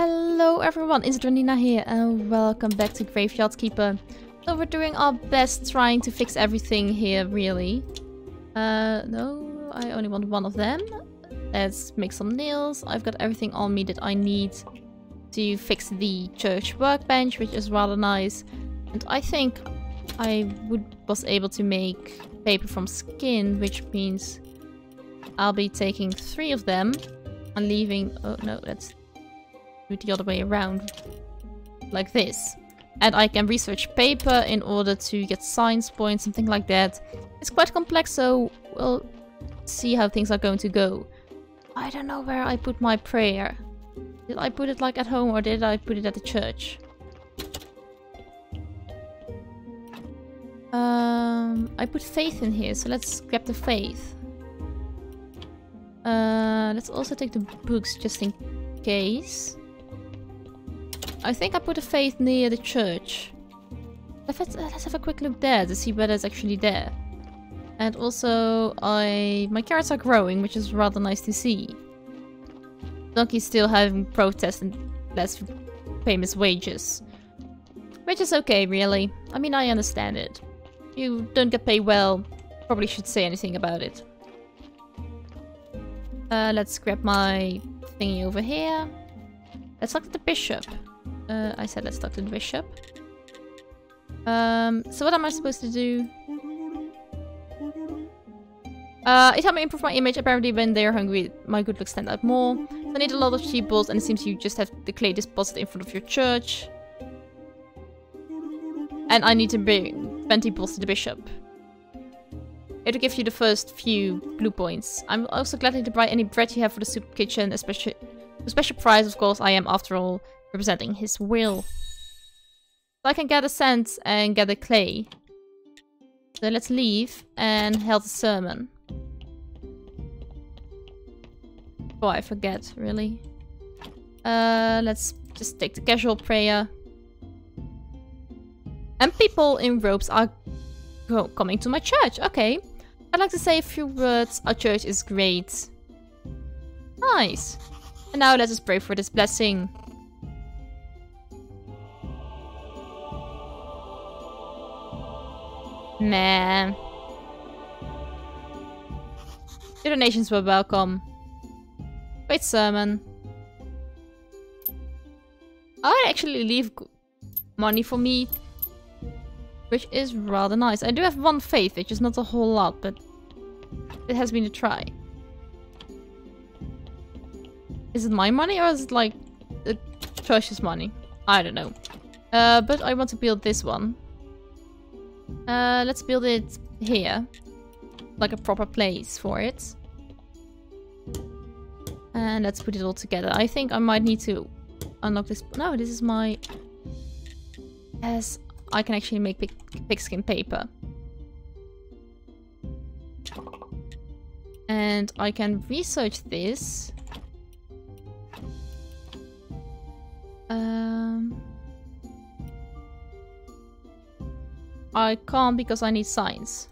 Hello everyone, it's Dranina here and welcome back to Graveyard Keeper. So we're doing our best trying to fix everything here, really. Uh, no, I only want one of them. Let's make some nails. I've got everything on me that I need to fix the church workbench, which is rather nice. And I think I would was able to make paper from skin, which means I'll be taking three of them and leaving... Oh no, let's do the other way around. Like this. And I can research paper in order to get science points, something like that. It's quite complex, so we'll see how things are going to go. I don't know where I put my prayer. Did I put it like at home or did I put it at the church? Um, I put faith in here, so let's grab the faith. Uh, let's also take the books just in case. I think I put a faith near the church. Let's, let's have a quick look there to see whether it's actually there. And also, I my carrots are growing, which is rather nice to see. Donkey's still having protests and less famous wages. Which is okay, really. I mean, I understand it. You don't get paid well, probably should say anything about it. Uh, let's grab my thingy over here. Let's look at the bishop. Uh, I said let's talk to the bishop. Um, so what am I supposed to do? Uh, it helped me improve my image. Apparently when they're hungry, my good looks stand out more. So I need a lot of sheep balls and it seems you just have the clay deposited in front of your church. And I need to bring 20 balls to the bishop. It'll give you the first few blue points. I'm also glad to buy any bread you have for the soup kitchen, especially a special prize of course. I am, after all, representing his will. So I can get a scent and get a clay. So let's leave and held a sermon. Oh, I forget, really. Uh, let's just take the casual prayer. And people in robes are coming to my church. Okay. I'd like to say a few words. Our church is great. Nice. And now let us pray for this blessing. Man. Your donations were welcome. Great sermon. I actually leave money for me. Which is rather nice. I do have one faith, which is not a whole lot, but it has been a try. Is it my money or is it like the church's money? I don't know. Uh, but I want to build this one. Uh, let's build it here. Like a proper place for it. And let's put it all together. I think I might need to unlock this. No, this is my... Yes, I can actually make pig pigskin paper. And I can research this. Um... I can't because I need science.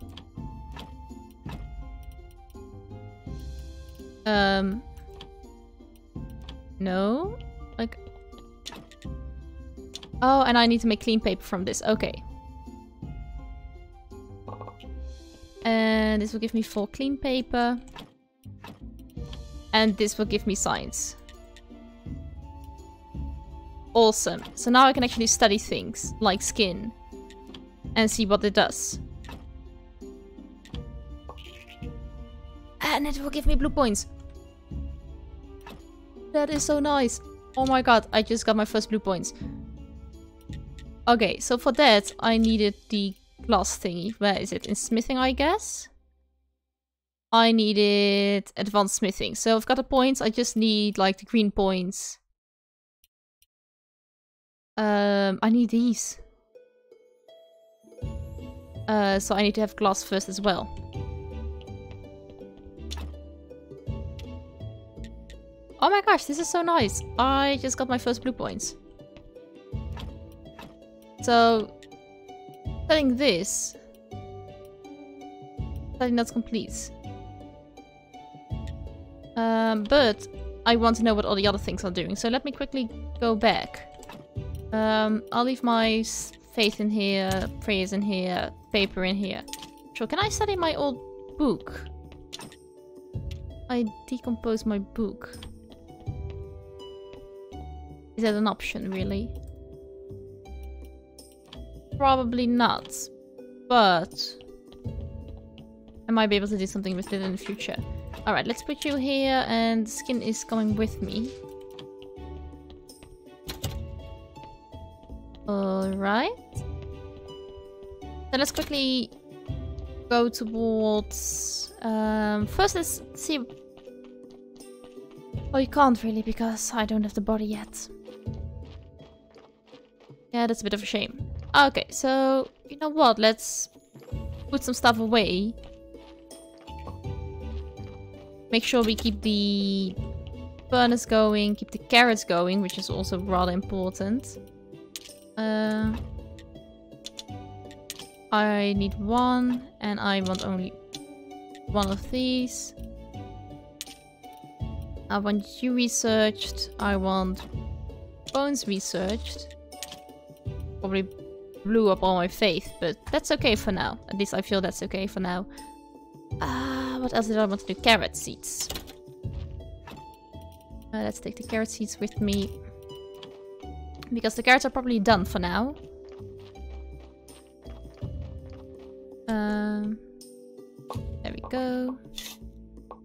Um... No? Like... Oh, and I need to make clean paper from this. Okay. And this will give me four clean paper. And this will give me science. Awesome. So now I can actually study things, like skin. And see what it does. And it will give me blue points. That is so nice. Oh my god, I just got my first blue points. Okay, so for that I needed the glass thingy. Where is it? In smithing, I guess? I needed advanced smithing. So I've got the points, I just need like the green points. Um, I need these. Uh, so I need to have glass first as well. Oh my gosh, this is so nice. I just got my first blue points. So, setting this, setting that's complete. Um, but I want to know what all the other things are doing. So let me quickly go back. Um, I'll leave my faith in here, prayers in here, paper in here. So can I study my old book? I decompose my book. Is that an option, really? Probably not. But... I might be able to do something with it in the future. Alright, let's put you here and skin is coming with me. Alright. Let's quickly go towards... Um, first let's see... Oh, you can't really because I don't have the body yet. Yeah, that's a bit of a shame. Okay, so, you know what, let's put some stuff away. Make sure we keep the furnace going, keep the carrots going, which is also rather important. Uh, I need one, and I want only one of these. I want you researched. I want bones researched. Probably blew up all my faith, but that's okay for now. At least I feel that's okay for now. Ah, uh, what else did I want to do? Carrot seeds. Uh, let's take the carrot seeds with me. Because the carrots are probably done for now. Um, there we go.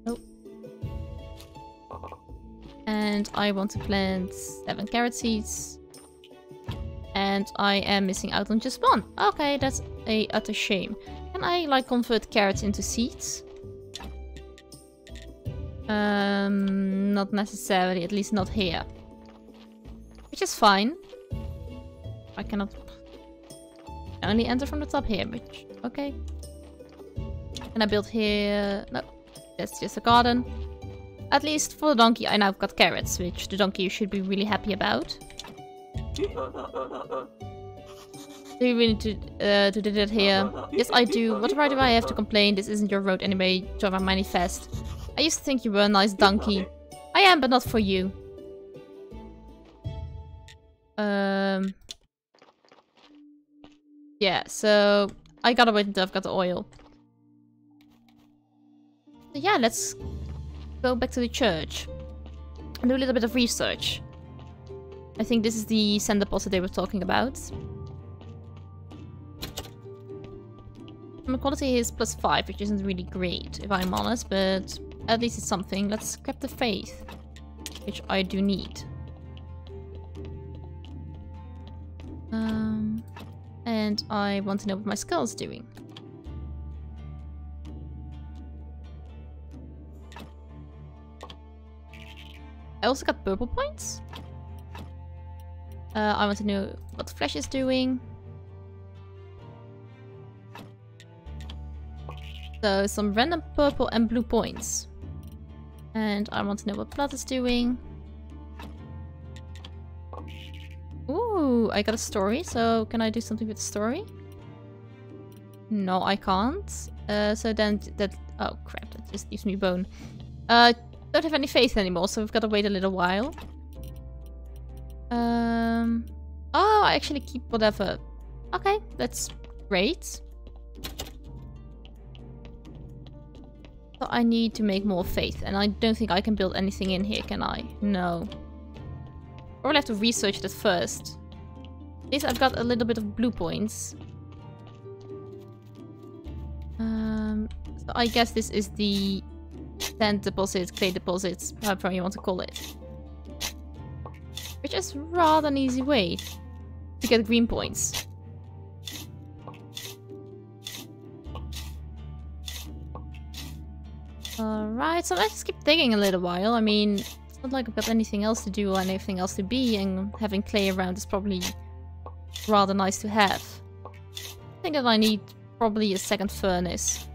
Nope. And I want to plant seven carrot seeds. And I am missing out on just one. Okay, that's a utter shame. Can I like convert carrots into seeds? Um, not necessarily, at least not here. Which is fine. I cannot only enter from the top here, which, okay. Can I build here? No, that's just a garden. At least for the donkey, I now got carrots, which the donkey should be really happy about. Do you really need to, uh, to do that here? Yes, I do. What right do I have to complain? This isn't your road anyway. Join my manifest. I used to think you were a nice donkey. I am, but not for you. Um. Yeah, so I gotta wait until I've got the oil. So yeah, let's go back to the church and do a little bit of research. I think this is the sand deposit they were talking about. My quality is plus 5, which isn't really great, if I'm honest, but at least it's something. Let's grab the faith, which I do need. And I want to know what my skull's doing. I also got purple points. Uh, I want to know what flesh is doing. So some random purple and blue points. And I want to know what blood is doing. I got a story, so can I do something with the story? No, I can't. Uh, so then that... Oh, crap, that just leaves me bone. Uh, don't have any faith anymore, so we've got to wait a little while. Um... Oh, I actually keep whatever. Okay, that's great. So I need to make more faith, and I don't think I can build anything in here, can I? No. Probably have to research that first. At least I've got a little bit of blue points. Um, so I guess this is the sand deposit, clay deposits, however you want to call it. Which is rather an easy way to get green points. Alright, so let's keep digging a little while. I mean, it's not like I've got anything else to do or anything else to be, and having clay around is probably rather nice to have. I think that I need probably a second furnace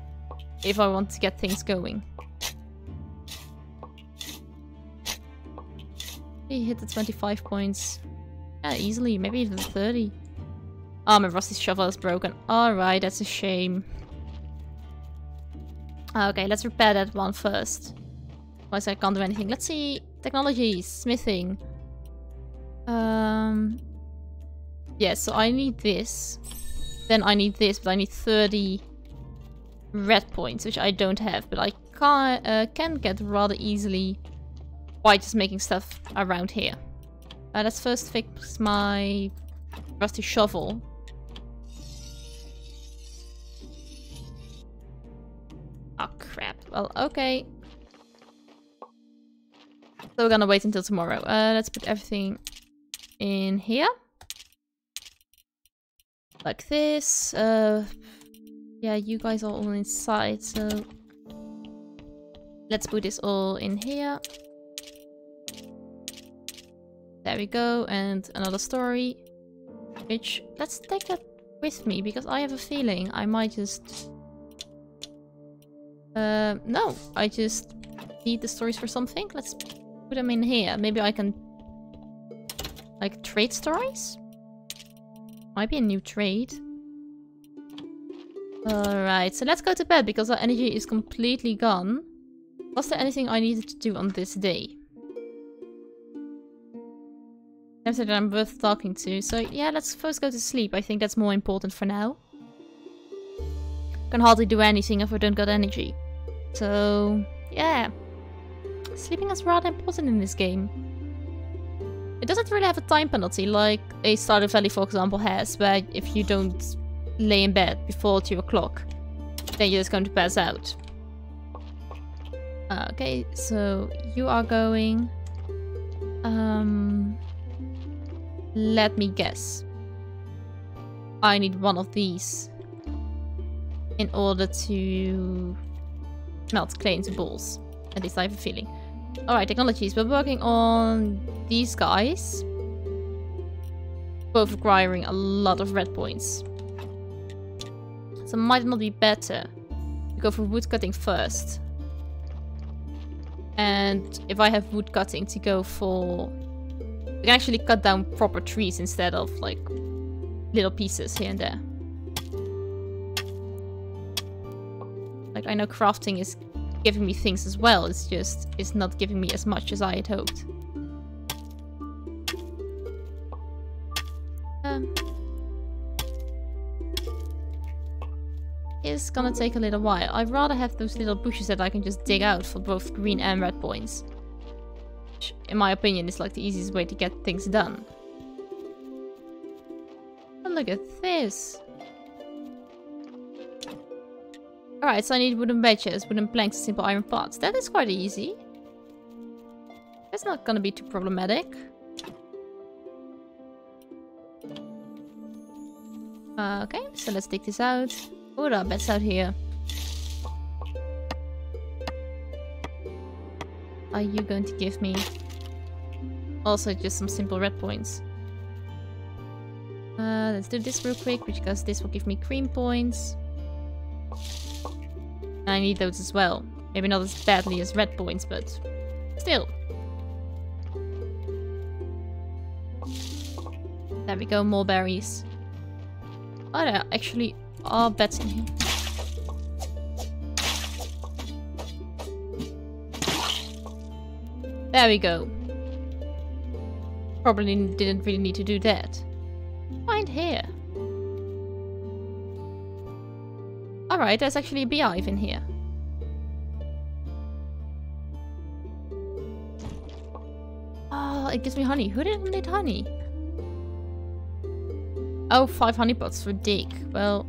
if I want to get things going. He hit the 25 points. Yeah, easily. Maybe even 30. Oh, my rusty shovel is broken. Alright, that's a shame. Okay, let's repair that one first. Otherwise I can't do anything. Let's see Technologies, smithing. Um, yeah, so I need this. Then I need this, but I need 30 red points, which I don't have. But I can, uh, can get rather easily by just making stuff around here. Uh, let's first fix my rusty shovel. Oh crap. Well, okay. So we're gonna wait until tomorrow. Uh, let's put everything in here. Like this. Uh, yeah, you guys are all inside, so... Let's put this all in here. There we go, and another story. Which, let's take that with me, because I have a feeling I might just... Uh, no, I just need the stories for something. Let's put them in here. Maybe I can... Like, trade stories? Might be a new trade. Alright, so let's go to bed because our energy is completely gone. Was there anything I needed to do on this day? that I'm worth talking to. So yeah, let's first go to sleep. I think that's more important for now. Can hardly do anything if I don't got energy. So yeah. Sleeping is rather important in this game. It doesn't really have a time penalty like a Stardew Valley for example has, where if you don't lay in bed before 2 o'clock, then you're just going to pass out. Uh, okay, so you are going... Um, let me guess. I need one of these in order to melt clay into balls. At least I have a feeling. Alright, technologies. We're working on these guys. Both requiring a lot of red points. So might not be better to go for wood cutting first. And if I have wood cutting to go for... We can actually cut down proper trees instead of like little pieces here and there. Like I know crafting is giving me things as well, it's just it's not giving me as much as I had hoped. Um, is gonna take a little while. I'd rather have those little bushes that I can just dig out for both green and red points. Which, in my opinion, is like the easiest way to get things done. Oh, look at this. Alright, so I need wooden benches, wooden planks, simple iron pots. That is quite easy. That's not gonna be too problematic. Okay, so let's take this out. What up? It's out here. Are you going to give me also just some simple red points? Uh, let's do this real quick because this will give me cream points. I need those as well. Maybe not as badly as red points, but still. There we go, more berries. Oh, there actually are beds in here. There we go. Probably didn't really need to do that. Find here. Alright, there's actually a beehive in here. Oh, it gives me honey. Who didn't need honey? Oh, five honey pots for Dick. Well,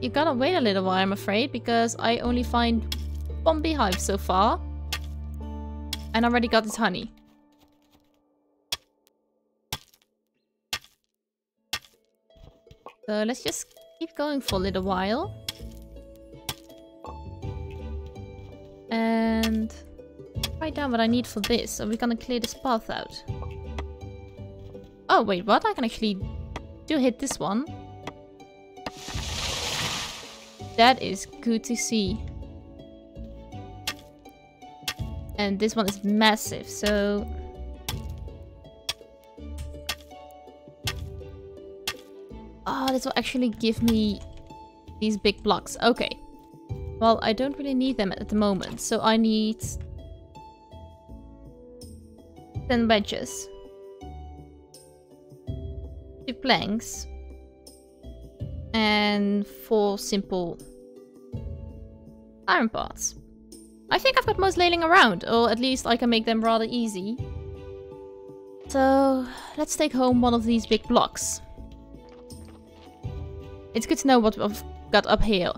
you gotta wait a little while, I'm afraid, because I only find one beehive so far. And I already got this honey. So let's just keep going for a little while. And write down what I need for this. So we're gonna clear this path out. Oh, wait, what? I can actually do hit this one. That is good to see. And this one is massive, so... This will actually give me these big blocks. Okay. Well, I don't really need them at the moment, so I need 10 wedges. Two planks. And four simple iron parts. I think I've got most laying around, or at least I can make them rather easy. So, let's take home one of these big blocks. It's good to know what I've got up here.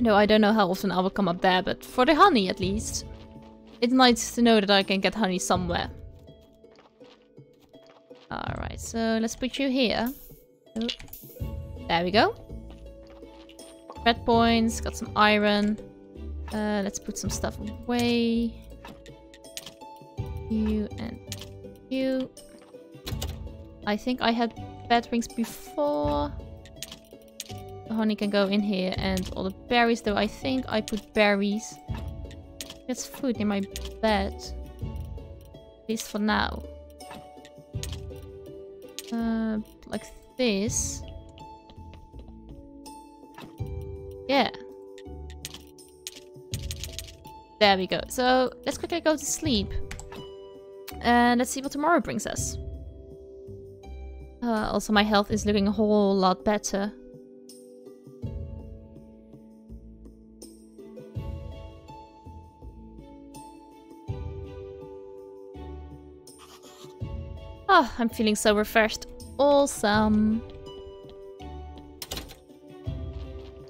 No, I don't know how often I will come up there, but for the honey at least. It's nice to know that I can get honey somewhere. Alright, so let's put you here. Oh. There we go. Red points, got some iron. Uh, let's put some stuff away. You and you. I think I had bed rings before. The honey can go in here and all the berries, though I think I put berries. There's food in my bed. At least for now. Uh, like this. Yeah. There we go. So, let's quickly go to sleep. And let's see what tomorrow brings us. Uh, also, my health is looking a whole lot better. Oh, I'm feeling so refreshed. Awesome.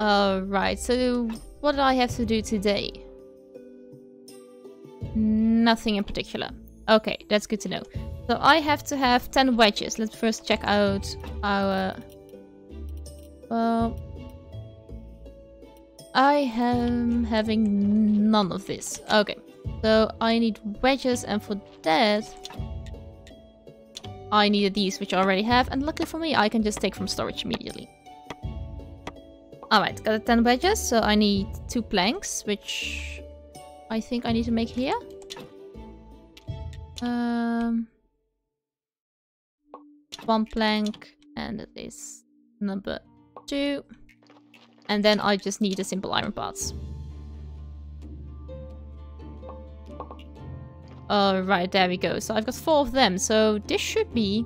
Alright, so what do I have to do today? Nothing in particular. Okay, that's good to know. So I have to have 10 wedges. Let's first check out our... I am having none of this. Okay, so I need wedges and for that... I needed these, which I already have, and luckily for me, I can just take from storage immediately. Alright, got the 10 wedges, so I need two planks, which I think I need to make here. Um, one plank, and this number two. And then I just need the simple iron parts. Alright, there we go. So I've got four of them, so this should be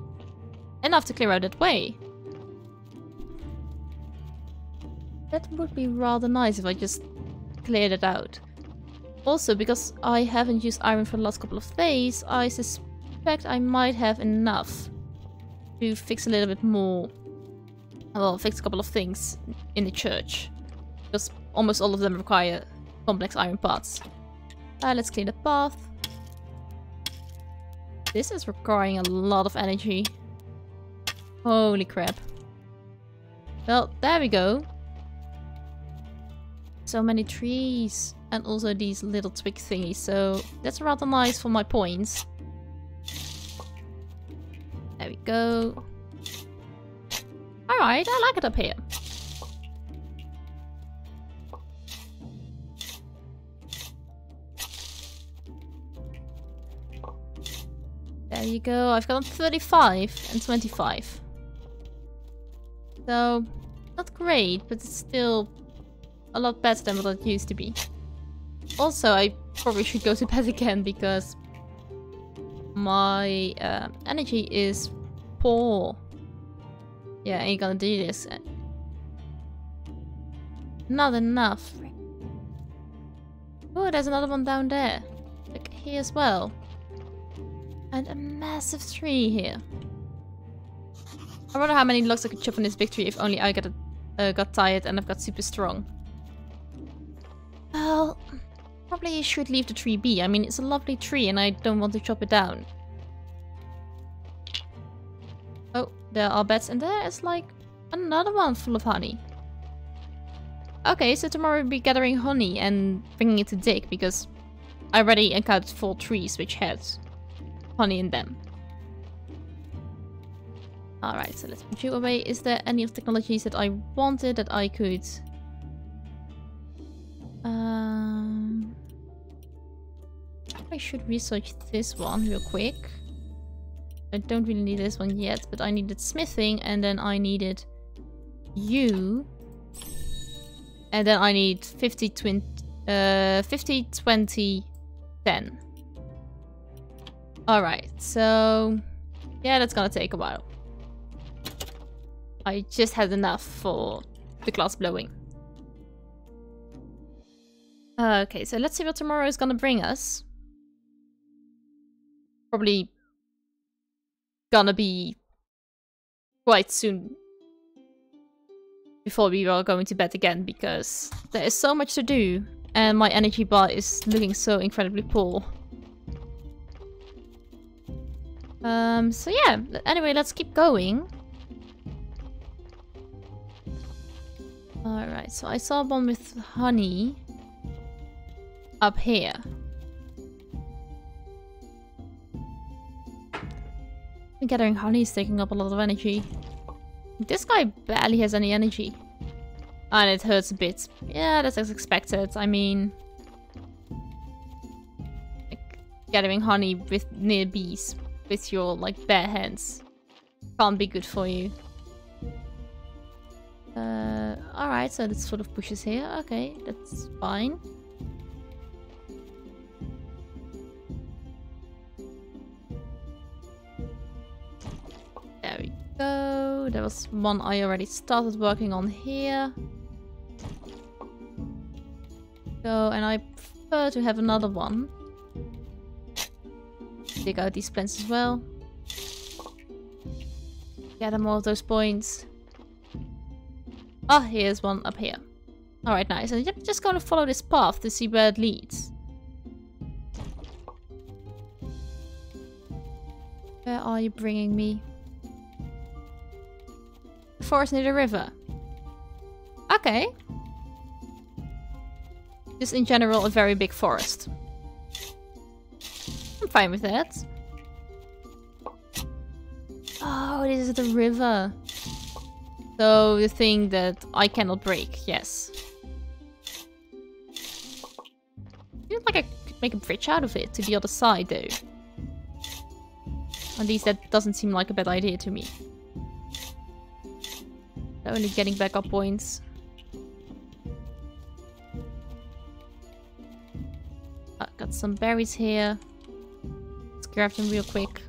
enough to clear out that way. That would be rather nice if I just cleared it out. Also, because I haven't used iron for the last couple of days, I suspect I might have enough to fix a little bit more... Well, fix a couple of things in the church. Because almost all of them require complex iron parts. Uh, let's clear the path. This is requiring a lot of energy. Holy crap. Well, there we go. So many trees. And also these little twig thingies. So that's rather nice for my points. There we go. Alright, I like it up here. There you go. I've got 35 and 25. So, not great, but it's still a lot better than what it used to be. Also, I probably should go to bed again because my uh, energy is poor. Yeah, ain't gonna do this. Not enough. Oh, there's another one down there. Like here as well. And a massive tree here. I wonder how many logs I could chop on this victory if only I got, uh, got tired and I've got super strong. Well, probably should leave the tree be. I mean, it's a lovely tree and I don't want to chop it down. Oh, there are beds and there is like another one full of honey. Okay, so tomorrow we'll be gathering honey and bringing it to Dick because I already encountered four trees which had honey in them. Alright, so let's put you away. Is there any of the technologies that I wanted that I could um, I should research this one real quick. I don't really need this one yet, but I needed smithing and then I needed you. And then I need 50, 20, uh, 50, 20 10. Alright, so... Yeah, that's gonna take a while. I just had enough for the glass blowing. Okay, so let's see what tomorrow is gonna bring us. Probably gonna be quite soon before we are going to bed again because there is so much to do and my energy bar is looking so incredibly poor. Um, so yeah, anyway, let's keep going. Alright, so I saw one with honey up here. Gathering honey is taking up a lot of energy. This guy barely has any energy. And it hurts a bit. Yeah, that's as expected. I mean... Like, gathering honey with near bees with your, like, bare hands can't be good for you. Uh, alright, so that sort of pushes here. Okay, that's fine. There was one I already started working on here. Go, and I prefer to have another one. Dig out these plants as well. Gather more of those points. Ah, oh, here's one up here. Alright, nice. I'm just gonna follow this path to see where it leads. Where are you bringing me? Forest near the river. Okay. Just in general a very big forest. I'm fine with that. Oh, this is the river. So the thing that I cannot break, yes. Feels like I could make a bridge out of it to the other side though. At least that doesn't seem like a bad idea to me. Only getting back up points. Uh, got some berries here. Let's grab them real quick.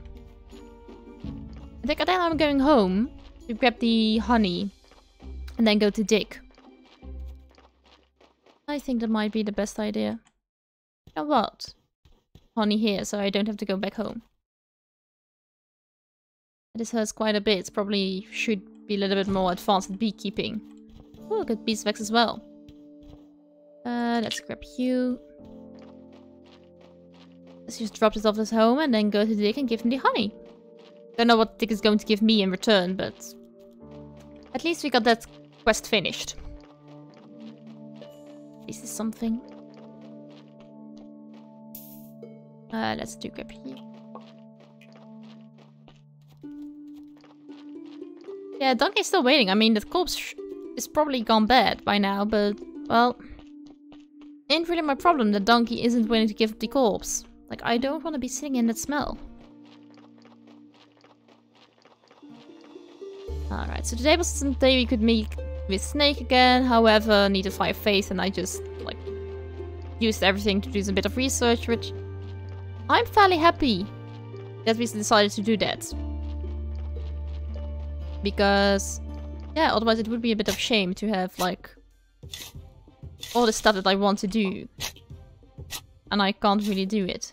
I think then I'm going home to grab the honey and then go to Dick. I think that might be the best idea. You know what? Honey here, so I don't have to go back home. This hurts quite a bit. Probably should be a little bit more advanced at beekeeping. Oh, good beeswax as well. Uh, let's grab you. Let's just drop this off at home and then go to Dick and give him the honey. Don't know what Dick is going to give me in return, but... At least we got that quest finished. This is something. Uh, let's do grab you. Yeah, Donkey's still waiting. I mean, the corpse is probably gone bad by now, but, well... Ain't really my problem that Donkey isn't willing to give up the corpse. Like, I don't want to be sitting in that smell. Alright, so today was the day we could meet with Snake again, however, need a fire face and I just, like, used everything to do some bit of research, which I'm fairly happy that we decided to do that. Because, yeah, otherwise it would be a bit of shame to have, like, all the stuff that I want to do. And I can't really do it.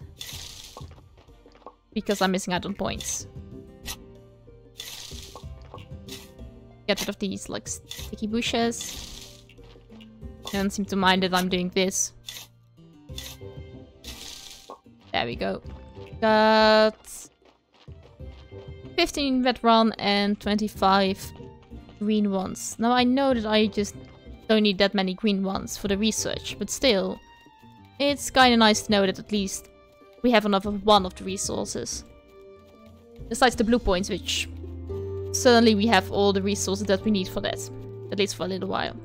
Because I'm missing out on points. Get rid of these, like, sticky bushes. They don't seem to mind that I'm doing this. There we go. Got 15 red one and 25 green ones. Now I know that I just don't need that many green ones for the research, but still, it's kinda nice to know that at least we have enough of one of the resources. Besides the blue points, which suddenly we have all the resources that we need for that. At least for a little while.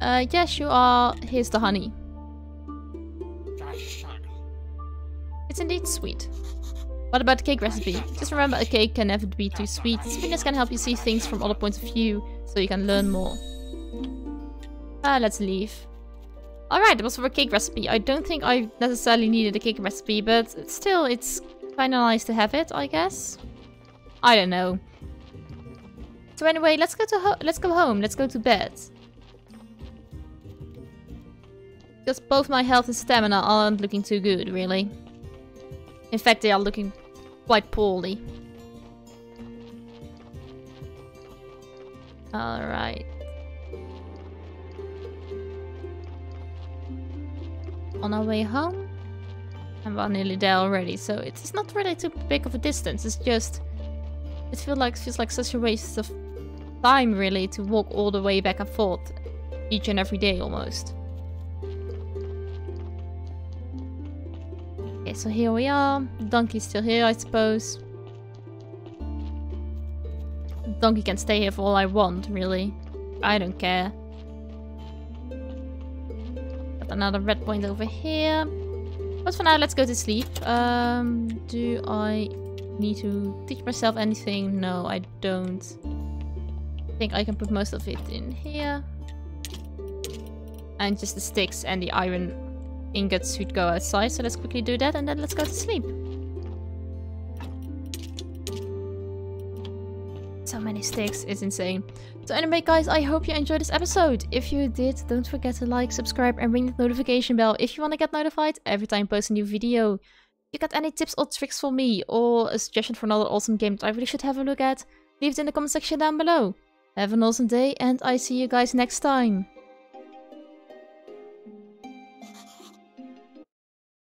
Uh, yes, you are. Here's the honey. It's indeed sweet. What about the cake recipe? Just remember a cake can never be too sweet. Sweetness can help you see things from other points of view, so you can learn more. Ah, let's leave. Alright, that was for a cake recipe. I don't think I necessarily needed a cake recipe, but still, it's kind of nice to have it, I guess. I don't know. So anyway, let's go to let's go home. Let's go to bed. Because both my health and stamina aren't looking too good, really. In fact, they are looking quite poorly. Alright. On our way home. And we're nearly there already, so it's not really too big of a distance. It's just... It feels like, feels like such a waste of time, really, to walk all the way back and forth. Each and every day, almost. So here we are. Donkey's still here, I suppose. Donkey can stay here for all I want, really. I don't care. Got another red point over here. But for now, let's go to sleep. Um, do I need to teach myself anything? No, I don't. I think I can put most of it in here. And just the sticks and the iron ingots should go outside. So let's quickly do that and then let's go to sleep. So many sticks, it's insane. So anyway guys, I hope you enjoyed this episode. If you did, don't forget to like, subscribe and ring the notification bell if you want to get notified every time I post a new video. If you got any tips or tricks for me or a suggestion for another awesome game that I really should have a look at, leave it in the comment section down below. Have an awesome day and I see you guys next time.